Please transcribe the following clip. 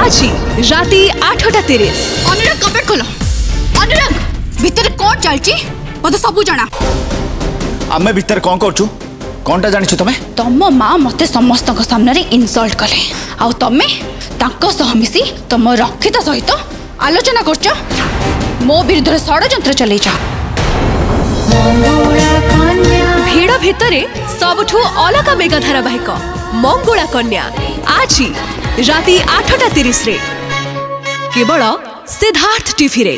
আজি রাতে আঠটা তিরিশ অনুরাগ কপেট খোল অনুরাগ ভিতরে কোন চলছি মতো সবু জনা আমি ভিতরে কোন করছু কোনটা জানিছ তুমি তম মা মতে সমস্ত সামনে ইনসল্ট কলে আউ তুমি তাঙ্ক সহ মিশি তম রক্ষিত সহিত আলোচনা করছ ମୋ ବିରୁଦ୍ଧରେ ଷଡ଼ଯନ୍ତ୍ର ଚଲେଇଛ ଭିଡ଼ ଭିତରେ ସବୁଠୁ ଅଲଗା ବେଗ ଧାରାବାହିକ ମଙ୍ଗୁଳା କନ୍ୟା ଆଜି ରାତି ଆଠଟା ତିରିଶରେ କେବଳ ସିଦ୍ଧାର୍ଥ ଟିଭିରେ